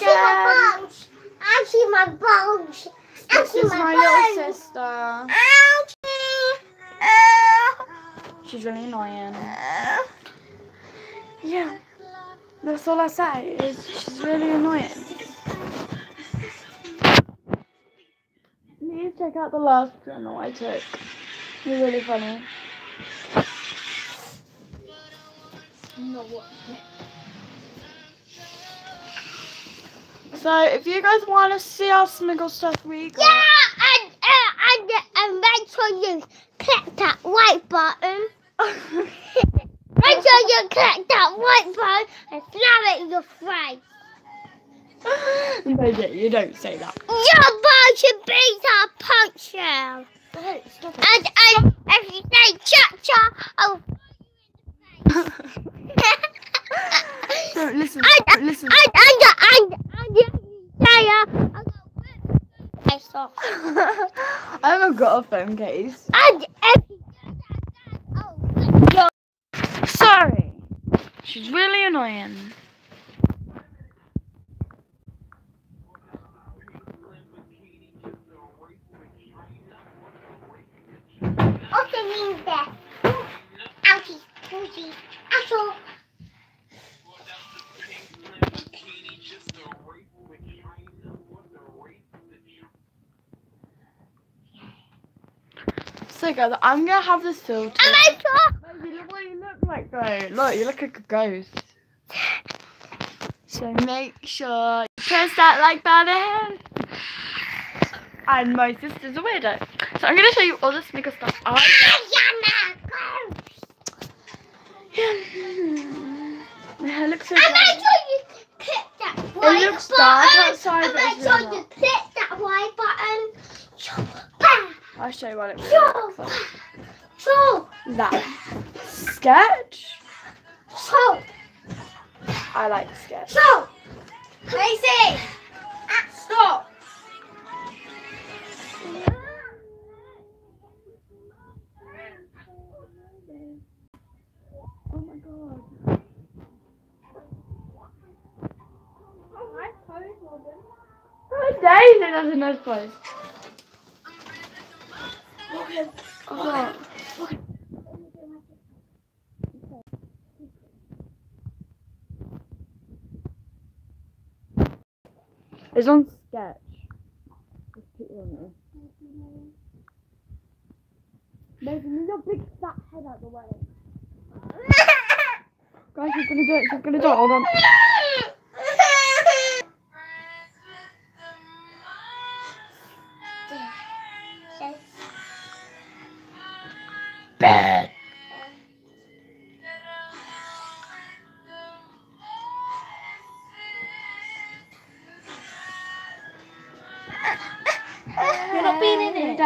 see my bones. I see my bones. I This see is my, my little sister. Ouchie. Ow. She's really annoying. Yeah. That's all I say is she's really annoying. Need to check out the last journal I took. They're really funny. No, what? So if you guys want to see our Smiggle stuff we got, Yeah, and, uh, and, and make sure you click that white button. Make sure you click that white button and slam it in your face. no, you don't say that. Your boy should beat our punch. Hey, stop And, and if you say cha cha, I'll. Listen. And, listen. Off. I haven't got a phone case. And if you do that, then I'll whip your Sorry. She's really annoying. Also means that. Ouchie, ouchie, asshole. So guys, I'm gonna have this filter. Am I sure? Baby, look what you look like though. Look, you look like a ghost. So make sure you press that like button. And my sister's a weirdo. So I'm gonna show you all the sneaker stuff. I Ah, Yana, go. My hair looks so And good. make sure you click that white looks dark outside, but make it's sure really you click that white button. Bam. I'll show what it So, looks like. so, That sketch. so, I like sketch. so. Macy, stop. Oh my god. Oh, Daisy does a nice pose. Oh. It's on sketch. Just put it on there. Baby, move your big fat head out the way. Guys, she's gonna do it. She's gonna do it. Hold on. It's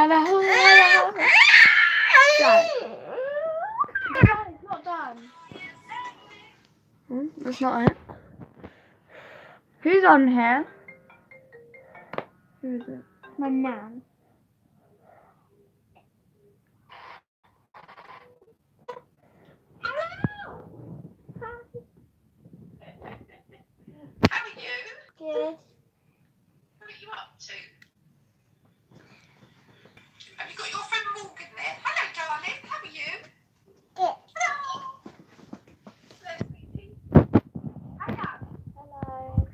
not done. That's not it. Who's on here? Who is it? My nan. How are you? Good. What are you up to? Have you got your friend Morgan there? Hello, darling. How are you? Good. Hello. Hello, sweetie. Hello. Hello.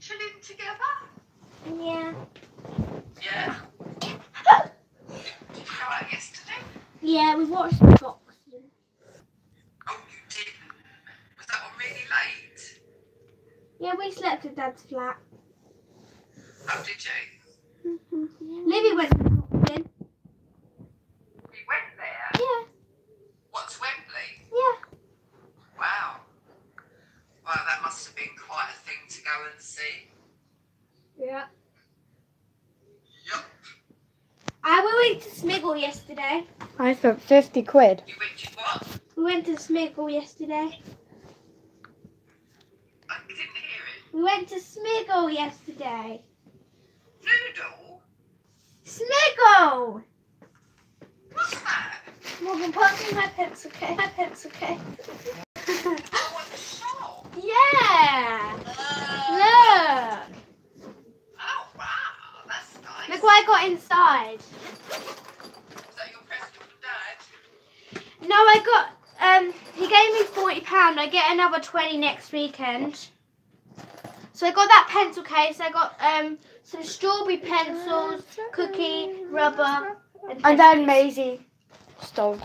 Chilling together? Yeah. Yeah. Did you go out yesterday? Yeah, we've watched the boxing. Oh, you didn't. Was that one really late? Yeah, we slept at Dad's flat. Oh, did you? Libby went to the boxing. We went there. Yeah, What's Wembley? yeah. Wow. Wow, that must have been quite a thing to go and see. Yeah. Yup. Uh, we went to Smiggle yesterday. I spent 50 quid. You went to what? We went to Smiggle yesterday. I didn't hear it. We went to Smiggle yesterday. Noodle? Smiggle! What's that? Morgan, pass me my pencil case. My pencil case. that inside. Was that your present from Dad? No, I got. Um, he gave me forty pound. I get another twenty next weekend. So I got that pencil case. I got um some strawberry pencils, cookie, rubber, and, And then Maisie stole.